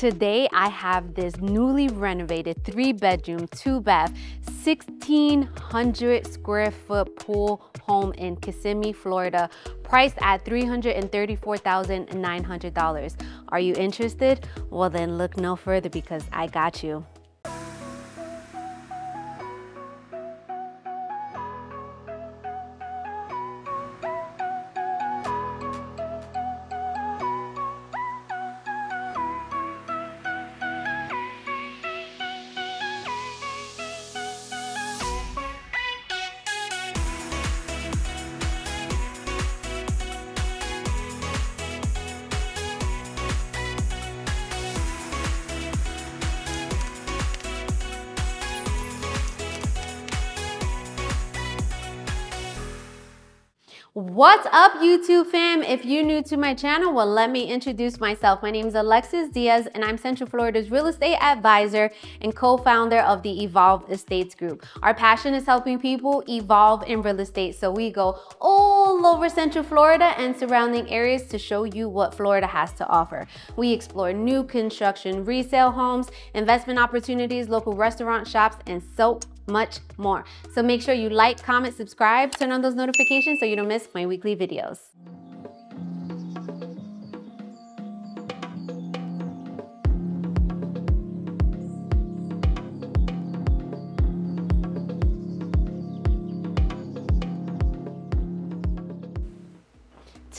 Today I have this newly renovated three bedroom, two bath, 1600 square foot pool home in Kissimmee, Florida, priced at $334,900. Are you interested? Well then look no further because I got you. What's up YouTube fam? If you're new to my channel, well let me introduce myself. My name is Alexis Diaz and I'm Central Florida's real estate advisor and co-founder of the Evolve Estates Group. Our passion is helping people evolve in real estate. So we go all over Central Florida and surrounding areas to show you what Florida has to offer. We explore new construction, resale homes, investment opportunities, local restaurant shops, and so much more. So make sure you like, comment, subscribe, turn on those notifications so you don't miss my weekly videos.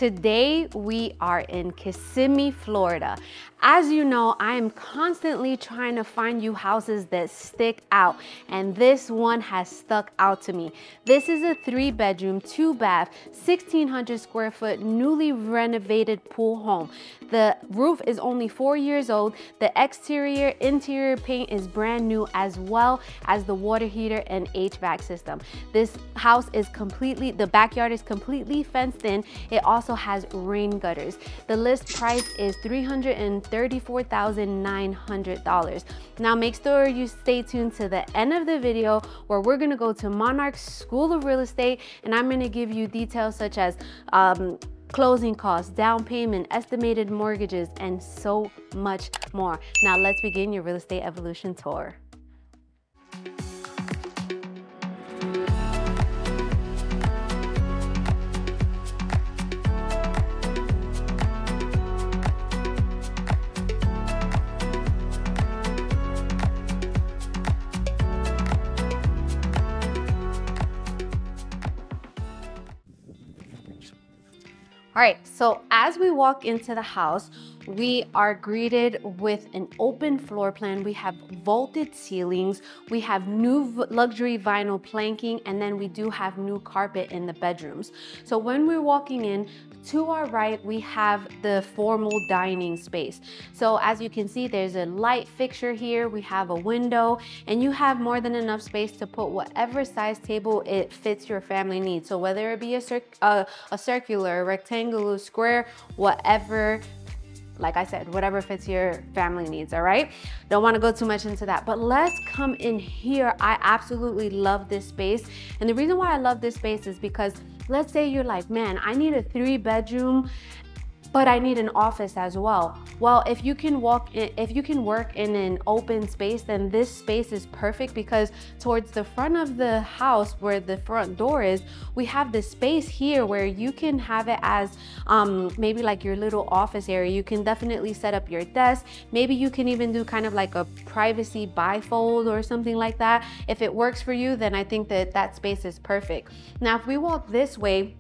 Today we are in Kissimmee, Florida. As you know, I am constantly trying to find you houses that stick out and this one has stuck out to me. This is a three bedroom, two bath, 1600 square foot, newly renovated pool home. The roof is only four years old. The exterior, interior paint is brand new as well as the water heater and HVAC system. This house is completely, the backyard is completely fenced in. It also has rain gutters. The list price is 300 $34,900. Now make sure you stay tuned to the end of the video where we're gonna go to Monarch School of Real Estate and I'm gonna give you details such as um, closing costs, down payment, estimated mortgages, and so much more. Now let's begin your real estate evolution tour. All right, so as we walk into the house, we are greeted with an open floor plan. We have vaulted ceilings. We have new luxury vinyl planking, and then we do have new carpet in the bedrooms. So when we're walking in, to our right, we have the formal dining space. So as you can see, there's a light fixture here. We have a window and you have more than enough space to put whatever size table it fits your family needs. So whether it be a, cir uh, a circular, rectangular, square, whatever like I said, whatever fits your family needs, all right? Don't wanna go too much into that, but let's come in here. I absolutely love this space. And the reason why I love this space is because let's say you're like, man, I need a three bedroom but I need an office as well. Well, if you can walk in, if you can work in an open space, then this space is perfect because towards the front of the house where the front door is, we have this space here where you can have it as um, maybe like your little office area. You can definitely set up your desk. Maybe you can even do kind of like a privacy bifold or something like that. If it works for you, then I think that that space is perfect. Now, if we walk this way,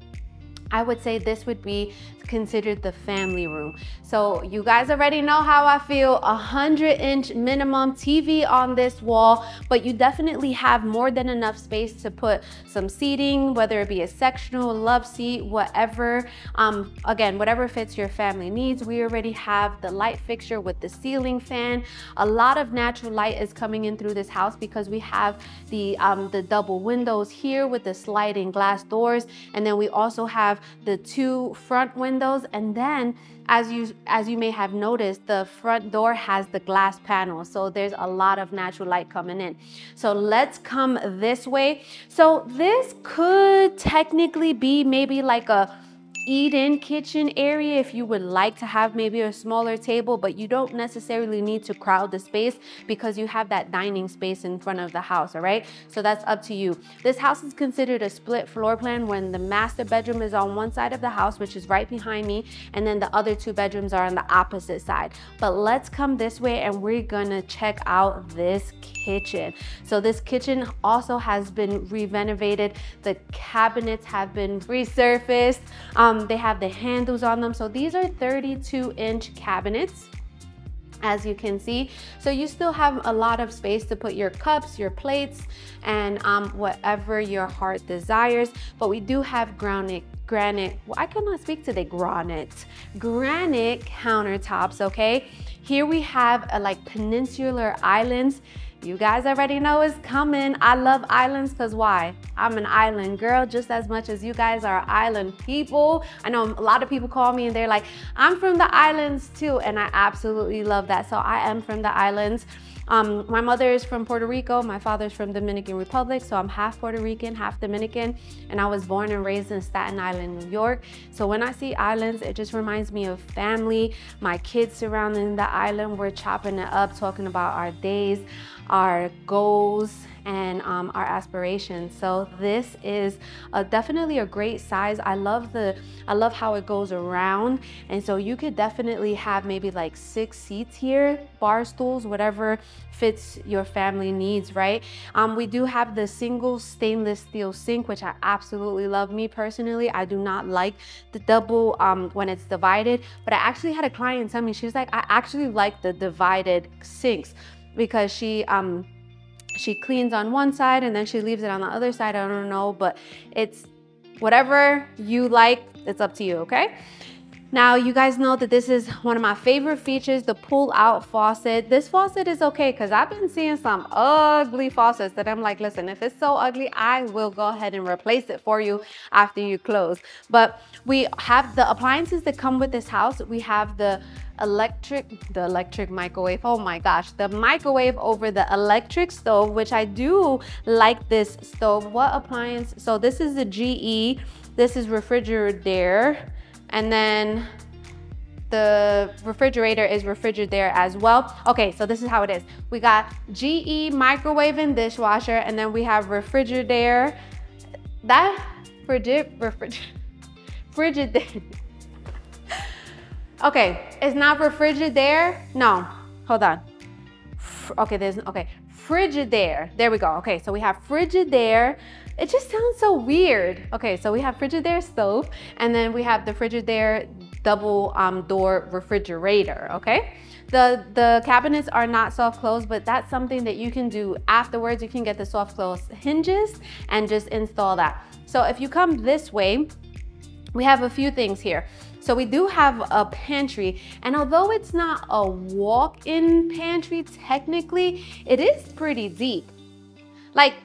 I would say this would be considered the family room. So you guys already know how I feel, a 100 inch minimum TV on this wall, but you definitely have more than enough space to put some seating, whether it be a sectional, love seat, whatever. Um, again, whatever fits your family needs. We already have the light fixture with the ceiling fan. A lot of natural light is coming in through this house because we have the, um, the double windows here with the sliding glass doors. And then we also have the two front windows windows and then as you as you may have noticed the front door has the glass panel so there's a lot of natural light coming in. So let's come this way. So this could technically be maybe like a eat-in kitchen area if you would like to have maybe a smaller table, but you don't necessarily need to crowd the space because you have that dining space in front of the house, all right? So that's up to you. This house is considered a split floor plan when the master bedroom is on one side of the house, which is right behind me, and then the other two bedrooms are on the opposite side. But let's come this way and we're gonna check out this kitchen. So this kitchen also has been re-renovated. The cabinets have been resurfaced. Um, they have the handles on them. So these are 32 inch cabinets as you can see. So you still have a lot of space to put your cups, your plates, and um, whatever your heart desires. But we do have granite, granite, well, I cannot speak to the granite, granite countertops, okay? Here we have a, like peninsular islands you guys already know it's coming. I love islands because why? I'm an island girl just as much as you guys are island people. I know a lot of people call me and they're like, I'm from the islands too. And I absolutely love that. So I am from the islands. Um, my mother is from Puerto Rico, my father's from Dominican Republic, so I'm half Puerto Rican, half Dominican, and I was born and raised in Staten Island, New York. So when I see islands, it just reminds me of family, my kids surrounding the island, we're chopping it up, talking about our days, our goals, and um, our aspirations. So this is a, definitely a great size. I love the, I love how it goes around. And so you could definitely have maybe like six seats here, bar stools, whatever fits your family needs, right? Um, we do have the single stainless steel sink, which I absolutely love. Me personally, I do not like the double um, when it's divided, but I actually had a client tell me, she was like, I actually like the divided sinks because she, um, she cleans on one side and then she leaves it on the other side. I don't know, but it's whatever you like, it's up to you, okay? Now, you guys know that this is one of my favorite features, the pull out faucet. This faucet is okay because I've been seeing some ugly faucets that I'm like, listen, if it's so ugly, I will go ahead and replace it for you after you close. But we have the appliances that come with this house. We have the electric, the electric microwave. Oh my gosh, the microwave over the electric stove, which I do like this stove. What appliance? So this is the GE. This is refrigerator and then the refrigerator is refrigerated there as well. Okay, so this is how it is. We got GE microwave and dishwasher, and then we have refrigerator. That frigid, refrigerator, frigidaire. Okay, it's not refrigerator. No, hold on. Okay, there's, okay, frigidaire. There we go. Okay, so we have frigidaire, it just sounds so weird. Okay, so we have Frigidaire stove and then we have the Frigidaire double um, door refrigerator, okay? The, the cabinets are not soft close, but that's something that you can do afterwards. You can get the soft close hinges and just install that. So if you come this way, we have a few things here. So we do have a pantry, and although it's not a walk-in pantry technically, it is pretty deep. Like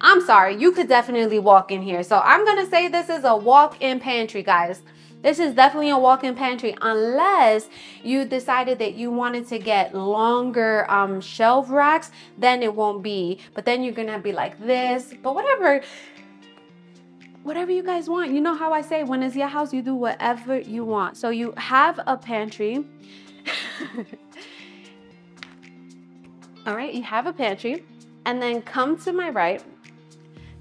I'm sorry, you could definitely walk in here. So I'm gonna say this is a walk-in pantry, guys. This is definitely a walk-in pantry unless you decided that you wanted to get longer um, shelf racks, then it won't be. But then you're gonna be like this, but whatever, whatever you guys want. You know how I say, when it's your house, you do whatever you want. So you have a pantry. All right, you have a pantry. And then come to my right,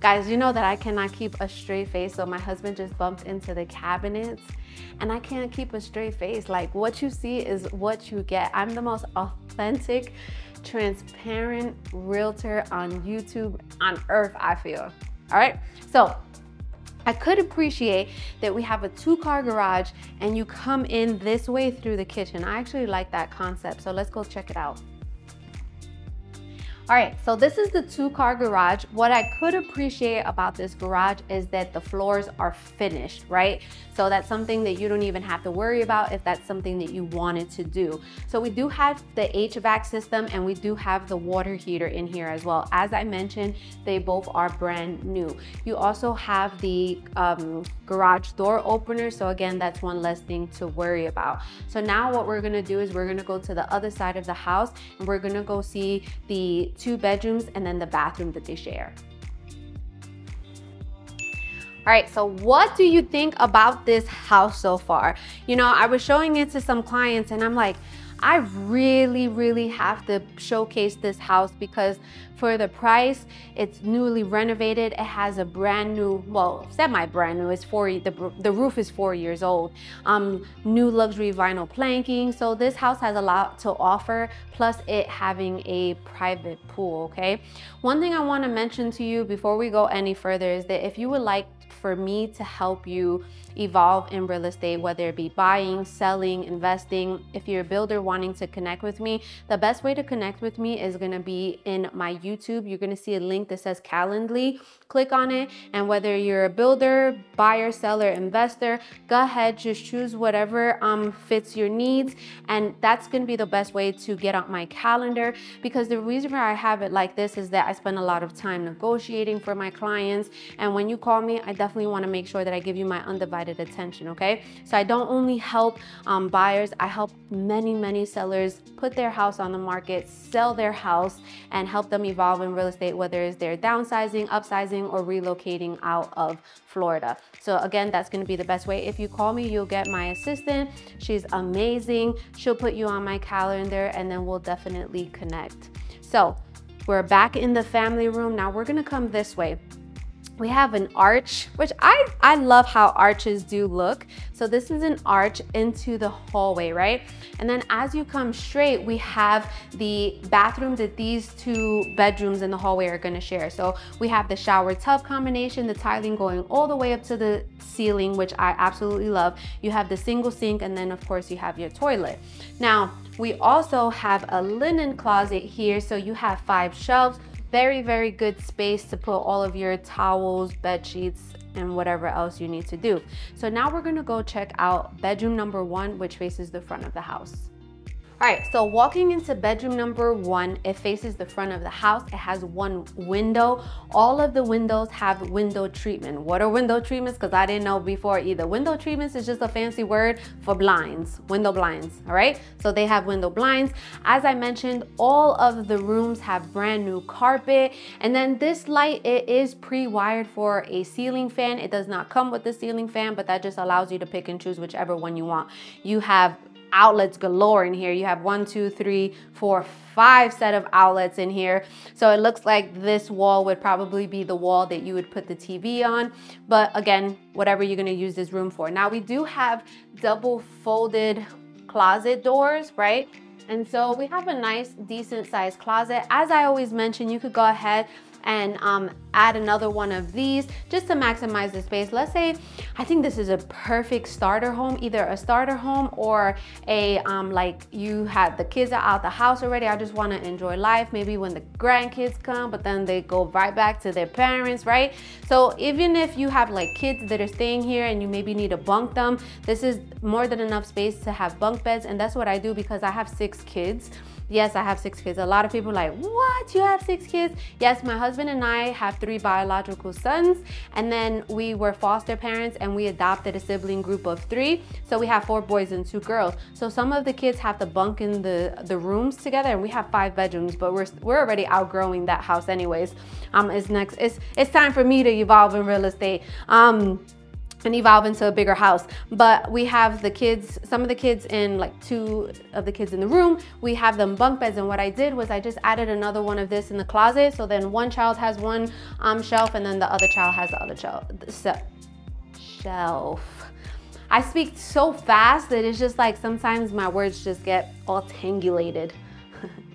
Guys, you know that I cannot keep a straight face, so my husband just bumped into the cabinets and I can't keep a straight face. Like what you see is what you get. I'm the most authentic, transparent realtor on YouTube, on earth, I feel. All right, so I could appreciate that we have a two car garage and you come in this way through the kitchen. I actually like that concept, so let's go check it out. All right, so this is the two car garage. What I could appreciate about this garage is that the floors are finished, right? So that's something that you don't even have to worry about if that's something that you wanted to do. So we do have the HVAC system and we do have the water heater in here as well. As I mentioned, they both are brand new. You also have the um, garage door opener. So again, that's one less thing to worry about. So now what we're gonna do is we're gonna go to the other side of the house and we're gonna go see the two bedrooms and then the bathroom that they share. All right, so what do you think about this house so far? You know, I was showing it to some clients and I'm like, I really, really have to showcase this house because for the price, it's newly renovated. It has a brand new, well, semi brand new. It's four, the, the roof is four years old. Um, new luxury vinyl planking. So this house has a lot to offer, plus it having a private pool, okay? One thing I wanna mention to you before we go any further is that if you would like for me to help you evolve in real estate, whether it be buying, selling, investing. If you're a builder wanting to connect with me, the best way to connect with me is gonna be in my YouTube. You're gonna see a link that says Calendly. Click on it, and whether you're a builder, buyer, seller, investor, go ahead, just choose whatever um, fits your needs. And that's gonna be the best way to get on my calendar because the reason why I have it like this is that I spend a lot of time negotiating for my clients. And when you call me, I definitely wanna make sure that I give you my undivided attention, okay? So I don't only help um, buyers, I help many, many sellers put their house on the market, sell their house, and help them evolve in real estate, whether it's they're downsizing, upsizing, or relocating out of Florida. So again, that's gonna be the best way. If you call me, you'll get my assistant. She's amazing. She'll put you on my calendar and then we'll definitely connect. So we're back in the family room. Now we're gonna come this way we have an arch, which I, I love how arches do look. So this is an arch into the hallway, right? And then as you come straight, we have the bathroom that these two bedrooms in the hallway are gonna share. So we have the shower tub combination, the tiling going all the way up to the ceiling, which I absolutely love. You have the single sink, and then of course you have your toilet. Now, we also have a linen closet here. So you have five shelves, very, very good space to put all of your towels, bed sheets, and whatever else you need to do. So now we're gonna go check out bedroom number one, which faces the front of the house. All right, so walking into bedroom number one, it faces the front of the house. It has one window. All of the windows have window treatment. What are window treatments? Because I didn't know before either. Window treatments is just a fancy word for blinds, window blinds, all right? So they have window blinds. As I mentioned, all of the rooms have brand new carpet. And then this light, it is pre-wired for a ceiling fan. It does not come with the ceiling fan, but that just allows you to pick and choose whichever one you want. You have outlets galore in here. You have one, two, three, four, five set of outlets in here. So it looks like this wall would probably be the wall that you would put the TV on. But again, whatever you're gonna use this room for. Now we do have double folded closet doors, right? And so we have a nice decent sized closet. As I always mention, you could go ahead and um, add another one of these just to maximize the space. Let's say, I think this is a perfect starter home, either a starter home or a, um, like you had the kids are out the house already. I just wanna enjoy life. Maybe when the grandkids come, but then they go right back to their parents, right? So even if you have like kids that are staying here and you maybe need to bunk them, this is more than enough space to have bunk beds. And that's what I do because I have six kids. Yes, I have six kids. A lot of people like, what? You have six kids? Yes, my husband and I have three biological sons, and then we were foster parents and we adopted a sibling group of three. So we have four boys and two girls. So some of the kids have to bunk in the, the rooms together, and we have five bedrooms, but we're, we're already outgrowing that house anyways. Um, it's next, it's, it's time for me to evolve in real estate. Um, and evolve into a bigger house. But we have the kids, some of the kids in like two of the kids in the room, we have them bunk beds. And what I did was I just added another one of this in the closet. So then one child has one um, shelf and then the other child has the other shelf. Shelf. I speak so fast that it's just like sometimes my words just get all tangulated.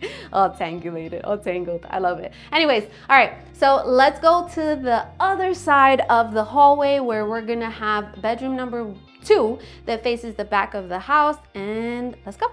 all tangulated, all tangled. I love it. Anyways, all right, so let's go to the other side of the hallway where we're gonna have bedroom number two that faces the back of the house and let's go.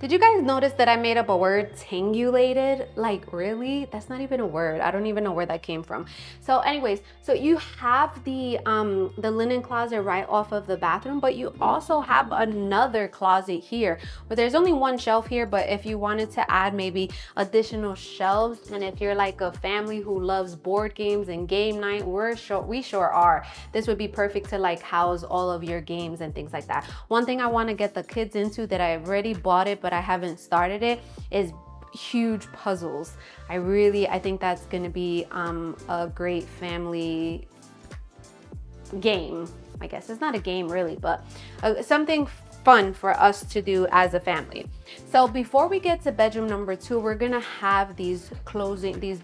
Did you guys notice that I made up a word, tangulated? Like really? That's not even a word. I don't even know where that came from. So anyways, so you have the, um, the linen closet right off of the bathroom, but you also have another closet here. But there's only one shelf here, but if you wanted to add maybe additional shelves, and if you're like a family who loves board games and game night, we're sure, we sure are. This would be perfect to like house all of your games and things like that. One thing I wanna get the kids into that I already bought it, but but I haven't started it is huge puzzles. I really, I think that's gonna be um, a great family game. I guess it's not a game really, but uh, something fun for us to do as a family. So before we get to bedroom number two, we're gonna have these closing, these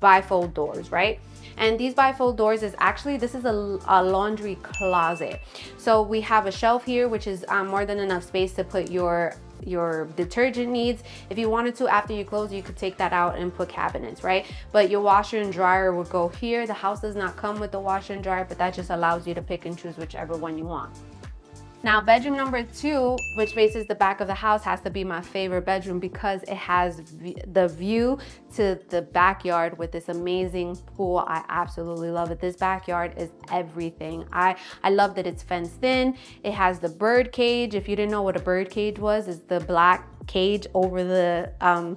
bifold doors, right? And these bifold doors is actually, this is a, a laundry closet. So we have a shelf here, which is um, more than enough space to put your your detergent needs. If you wanted to, after you close, you could take that out and put cabinets, right? But your washer and dryer would go here. The house does not come with the washer and dryer, but that just allows you to pick and choose whichever one you want. Now bedroom number two, which faces the back of the house has to be my favorite bedroom because it has the view to the backyard with this amazing pool. I absolutely love it. This backyard is everything. I, I love that it's fenced in. It has the bird cage. If you didn't know what a bird cage was, it's the black cage over the, um,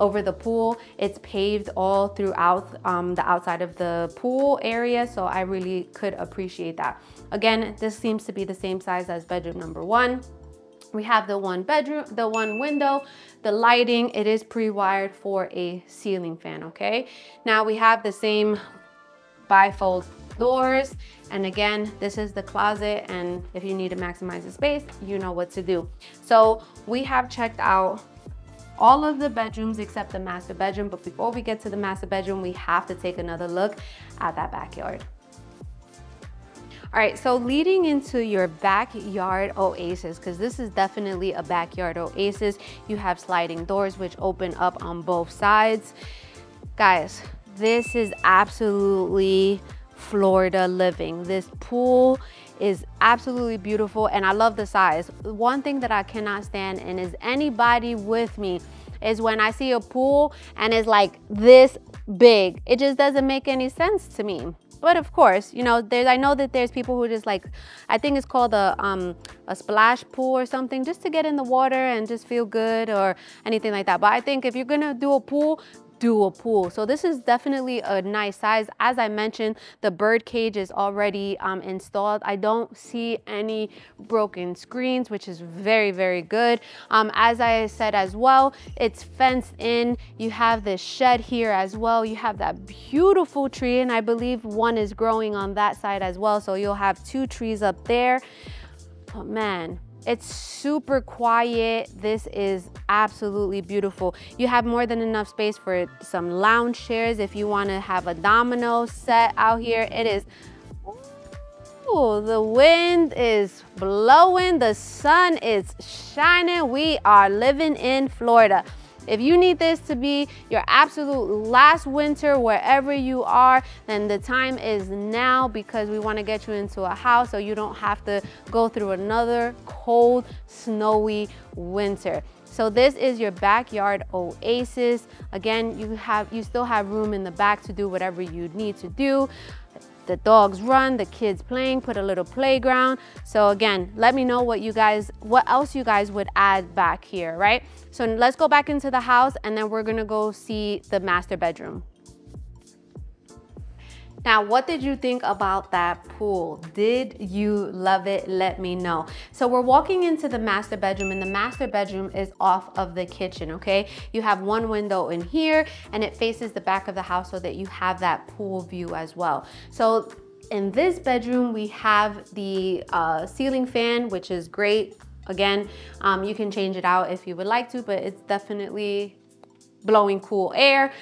over the pool. It's paved all throughout um, the outside of the pool area, so I really could appreciate that. Again, this seems to be the same size as bedroom number one. We have the one bedroom, the one window, the lighting, it is pre-wired for a ceiling fan, okay? Now we have the same bifold doors. And again, this is the closet. And if you need to maximize the space, you know what to do. So we have checked out all of the bedrooms except the master bedroom. But before we get to the master bedroom, we have to take another look at that backyard. All right, so leading into your backyard oasis, because this is definitely a backyard oasis. You have sliding doors which open up on both sides. Guys, this is absolutely Florida living. This pool is absolutely beautiful and I love the size. One thing that I cannot stand and is anybody with me is when I see a pool and it's like this big. It just doesn't make any sense to me. But of course, you know, there's I know that there's people who just like, I think it's called a um, a splash pool or something, just to get in the water and just feel good or anything like that. But I think if you're gonna do a pool, dual pool. So this is definitely a nice size. As I mentioned, the bird cage is already um, installed. I don't see any broken screens, which is very, very good. Um, as I said as well, it's fenced in. You have this shed here as well. You have that beautiful tree, and I believe one is growing on that side as well. So you'll have two trees up there. Oh man, it's super quiet. This is absolutely beautiful. You have more than enough space for some lounge chairs if you want to have a domino set out here. It is Ooh, the wind is blowing, the sun is shining. We are living in Florida. If you need this to be your absolute last winter wherever you are, then the time is now because we want to get you into a house so you don't have to go through another cold, snowy winter. So this is your backyard oasis. Again, you have you still have room in the back to do whatever you need to do the dogs run, the kids playing, put a little playground. So again, let me know what you guys, what else you guys would add back here, right? So let's go back into the house and then we're gonna go see the master bedroom. Now, what did you think about that pool? Did you love it? Let me know. So we're walking into the master bedroom and the master bedroom is off of the kitchen, okay? You have one window in here and it faces the back of the house so that you have that pool view as well. So in this bedroom, we have the uh, ceiling fan, which is great. Again, um, you can change it out if you would like to, but it's definitely blowing cool air.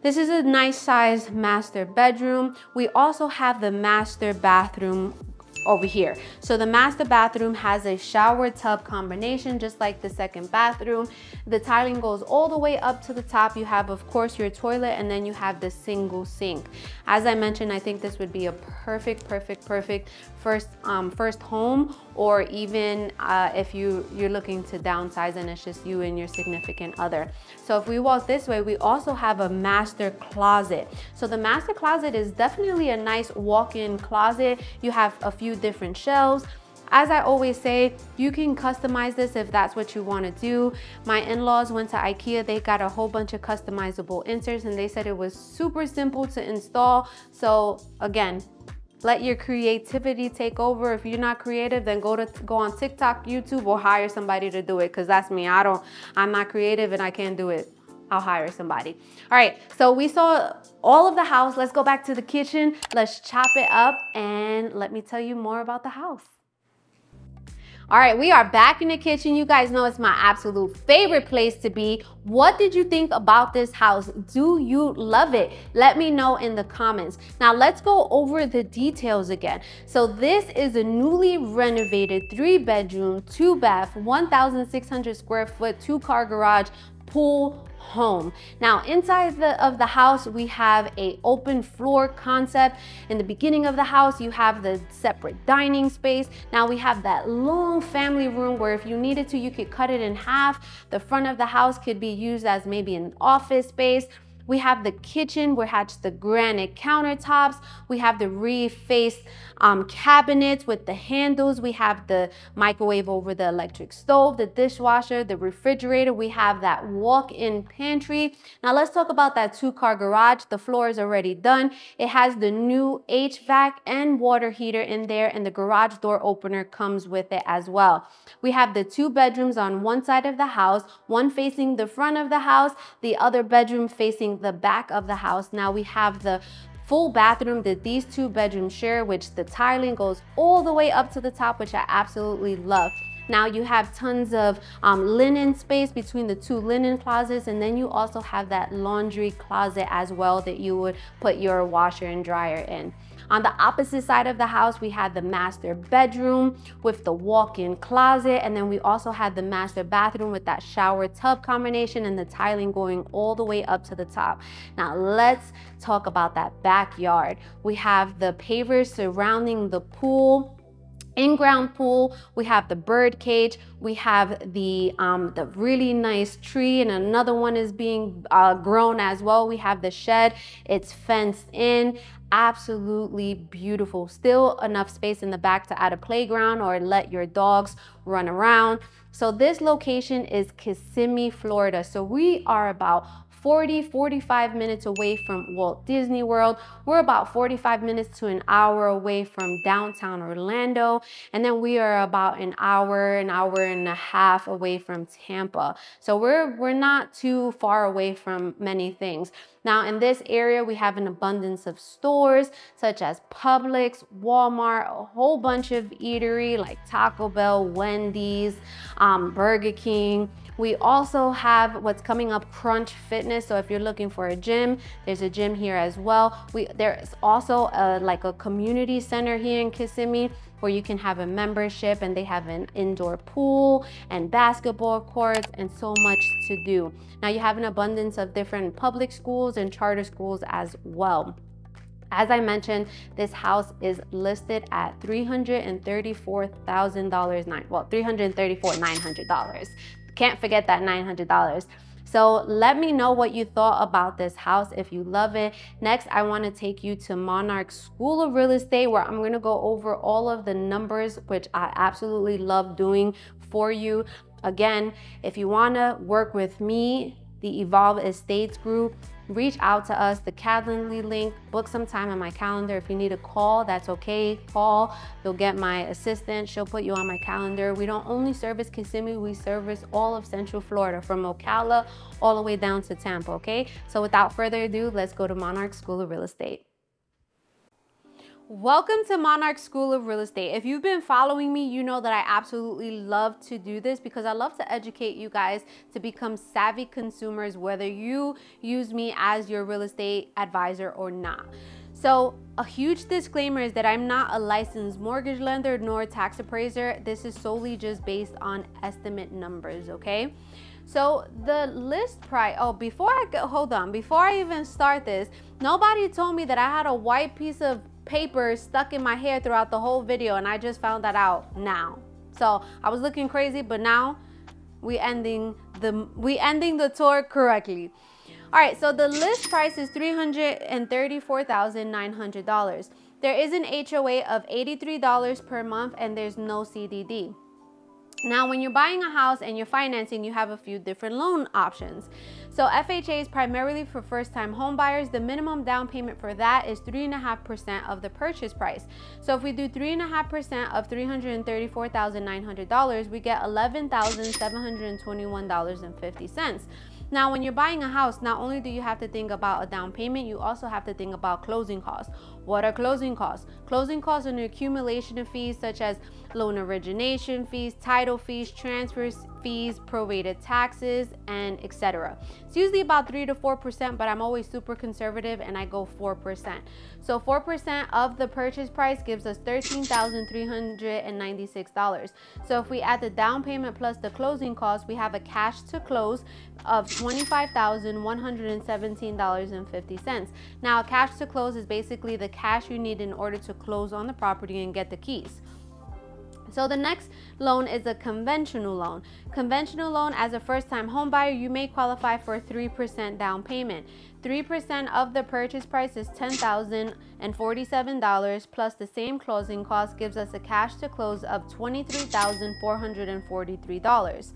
This is a nice sized master bedroom. We also have the master bathroom over here. So the master bathroom has a shower tub combination, just like the second bathroom. The tiling goes all the way up to the top. You have, of course, your toilet, and then you have the single sink. As I mentioned, I think this would be a perfect, perfect, perfect first um, first home, or even uh, if you, you're looking to downsize and it's just you and your significant other. So if we walk this way, we also have a master closet. So the master closet is definitely a nice walk-in closet. You have a few different shelves. As I always say, you can customize this if that's what you wanna do. My in-laws went to Ikea, they got a whole bunch of customizable inserts and they said it was super simple to install. So again, let your creativity take over. If you're not creative, then go to go on TikTok, YouTube, or hire somebody to do it. Cause that's me. I don't, I'm not creative and I can't do it. I'll hire somebody. All right, so we saw all of the house. Let's go back to the kitchen. Let's chop it up and let me tell you more about the house. All right, we are back in the kitchen. You guys know it's my absolute favorite place to be. What did you think about this house? Do you love it? Let me know in the comments. Now let's go over the details again. So this is a newly renovated three bedroom, two bath, 1,600 square foot, two car garage, pool, home. Now inside the, of the house, we have a open floor concept. In the beginning of the house, you have the separate dining space. Now we have that long family room where if you needed to, you could cut it in half. The front of the house could be used as maybe an office space. We have the kitchen, we have the granite countertops. We have the refaced um, cabinets with the handles. We have the microwave over the electric stove, the dishwasher, the refrigerator. We have that walk-in pantry. Now let's talk about that two-car garage. The floor is already done. It has the new HVAC and water heater in there and the garage door opener comes with it as well. We have the two bedrooms on one side of the house, one facing the front of the house, the other bedroom facing the back of the house. Now we have the full bathroom that these two bedrooms share, which the tiling goes all the way up to the top, which I absolutely love. Now you have tons of um, linen space between the two linen closets and then you also have that laundry closet as well that you would put your washer and dryer in. On the opposite side of the house, we had the master bedroom with the walk-in closet. And then we also had the master bathroom with that shower tub combination and the tiling going all the way up to the top. Now let's talk about that backyard. We have the pavers surrounding the pool in-ground pool, we have the bird cage, we have the, um, the really nice tree and another one is being uh, grown as well. We have the shed, it's fenced in, absolutely beautiful. Still enough space in the back to add a playground or let your dogs run around. So this location is Kissimmee, Florida. So we are about 40, 45 minutes away from Walt Disney World. We're about 45 minutes to an hour away from downtown Orlando. And then we are about an hour, an hour and a half away from Tampa. So we're, we're not too far away from many things. Now in this area, we have an abundance of stores such as Publix, Walmart, a whole bunch of eatery like Taco Bell, Wendy's, um, Burger King. We also have what's coming up Crunch Fitness. So if you're looking for a gym, there's a gym here as well. We There's also a, like a community center here in Kissimmee where you can have a membership and they have an indoor pool and basketball courts and so much to do. Now you have an abundance of different public schools and charter schools as well. As I mentioned, this house is listed at $334,000, well, $334,900. Can't forget that $900. So let me know what you thought about this house if you love it. Next, I wanna take you to Monarch School of Real Estate where I'm gonna go over all of the numbers, which I absolutely love doing for you. Again, if you wanna work with me, the Evolve Estates Group, reach out to us, the Calendly link, book some time on my calendar. If you need a call, that's okay, call. You'll get my assistant, she'll put you on my calendar. We don't only service Kissimmee, we service all of Central Florida, from Ocala all the way down to Tampa, okay? So without further ado, let's go to Monarch School of Real Estate. Welcome to Monarch School of Real Estate. If you've been following me, you know that I absolutely love to do this because I love to educate you guys to become savvy consumers, whether you use me as your real estate advisor or not. So a huge disclaimer is that I'm not a licensed mortgage lender nor tax appraiser. This is solely just based on estimate numbers, okay? So the list price, oh, before I go, hold on, before I even start this, nobody told me that I had a white piece of paper stuck in my hair throughout the whole video and I just found that out now. So I was looking crazy, but now we ending the we ending the tour correctly. All right, so the list price is $334,900. There is an HOA of $83 per month and there's no CDD. Now, when you're buying a house and you're financing, you have a few different loan options. So FHA is primarily for first-time home buyers. The minimum down payment for that is 3.5% of the purchase price. So if we do 3.5% of $334,900, we get $11,721.50. Now, when you're buying a house, not only do you have to think about a down payment, you also have to think about closing costs. What are closing costs? Closing costs are an accumulation of fees such as loan origination fees, title fees, transfer fees, prorated taxes, and etc. It's usually about 3 to 4%, but I'm always super conservative and I go 4%. So 4% of the purchase price gives us $13,396. So if we add the down payment plus the closing costs, we have a cash to close of $25,117.50. Now, cash to close is basically the cash you need in order to close on the property and get the keys. So the next loan is a conventional loan. Conventional loan as a first-time home buyer, you may qualify for 3% down payment. 3% of the purchase price is $10,047 plus the same closing cost gives us a cash to close of $23,443.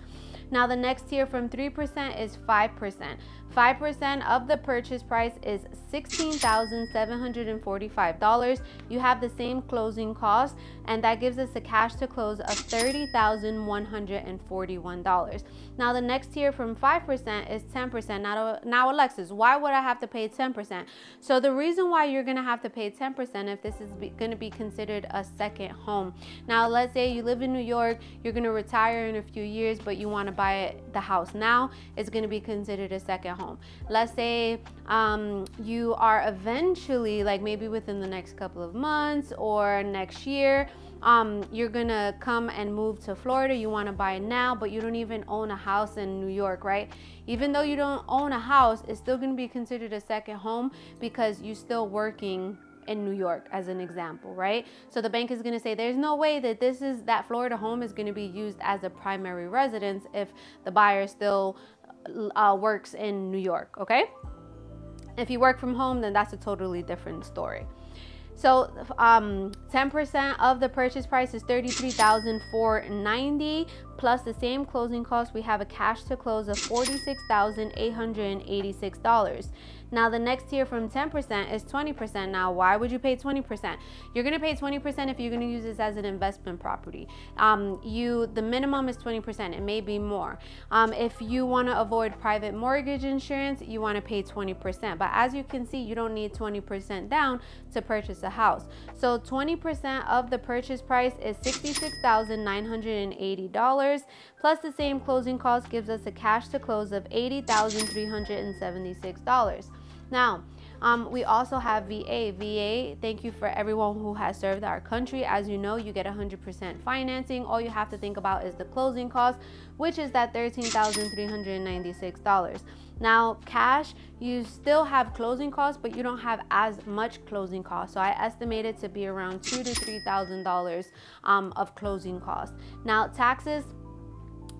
Now the next tier from 3% is 5%. 5% of the purchase price is $16,745. You have the same closing cost and that gives us a cash to close of $30,141. Now the next tier from 5% is 10%. Now, now Alexis, why would I have to pay 10%? So the reason why you're gonna have to pay 10% if this is gonna be considered a second home. Now let's say you live in New York, you're gonna retire in a few years, but you wanna buy the house now, it's gonna be considered a second home home. Let's say um, you are eventually, like maybe within the next couple of months or next year, um, you're gonna come and move to Florida, you wanna buy it now, but you don't even own a house in New York, right? Even though you don't own a house, it's still gonna be considered a second home because you're still working in New York as an example, right? So the bank is going to say there's no way that this is that Florida home is going to be used as a primary residence if the buyer is still uh, works in New York, okay? If you work from home, then that's a totally different story. So 10% um, of the purchase price is 33490 plus the same closing cost. We have a cash to close of $46,886. Now the next tier from 10% is 20%. Now why would you pay 20%? You're gonna pay 20% if you're gonna use this as an investment property. Um, you The minimum is 20%, it may be more. Um, if you wanna avoid private mortgage insurance, you wanna pay 20%. But as you can see, you don't need 20% down to purchase a house. So 20% of the purchase price is $66,980 plus the same closing cost gives us a cash to close of $80,376. Now, um, we also have VA. VA, thank you for everyone who has served our country. As you know, you get 100% financing. All you have to think about is the closing cost, which is that $13,396. Now, cash, you still have closing costs, but you don't have as much closing costs. So I estimate it to be around two to $3,000 um, of closing costs. Now, taxes,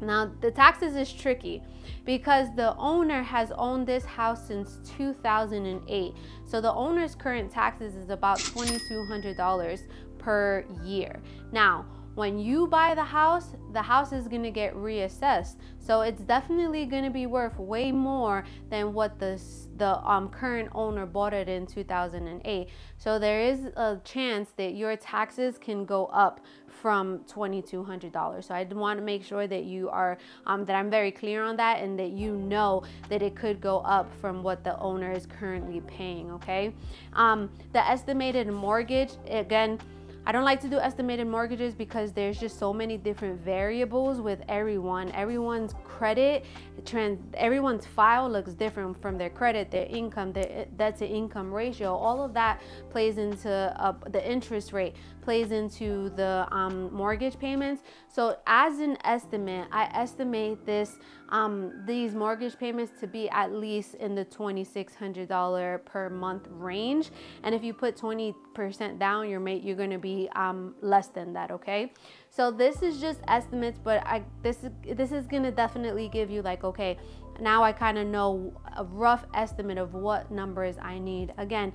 now, the taxes is tricky because the owner has owned this house since 2008. So the owner's current taxes is about $2,200 per year. Now, when you buy the house, the house is to get reassessed. So it's definitely to be worth way more than what the, the um, current owner bought it in 2008. So there is a chance that your taxes can go up from $2,200. So I want to make sure that you are, um, that I'm very clear on that and that you know that it could go up from what the owner is currently paying, okay? Um, the estimated mortgage, again, I don't like to do estimated mortgages because there's just so many different variables with everyone. Everyone's credit, trans, everyone's file looks different from their credit, their income, their debt to income ratio. All of that plays into uh, the interest rate, plays into the um, mortgage payments. So as an estimate, I estimate this um, these mortgage payments to be at least in the $2,600 per month range. And if you put 20% down, your mate, you're gonna be um, less than that, okay? So this is just estimates, but I this is this is gonna definitely give you like, okay, now I kind of know a rough estimate of what numbers I need. Again,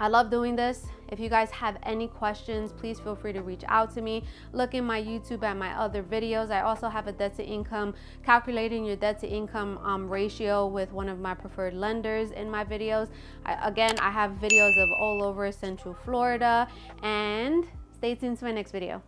I love doing this. If you guys have any questions, please feel free to reach out to me. Look in my YouTube at my other videos. I also have a debt to income, calculating your debt to income um, ratio with one of my preferred lenders in my videos. I, again, I have videos of all over Central Florida and stay tuned to my next video.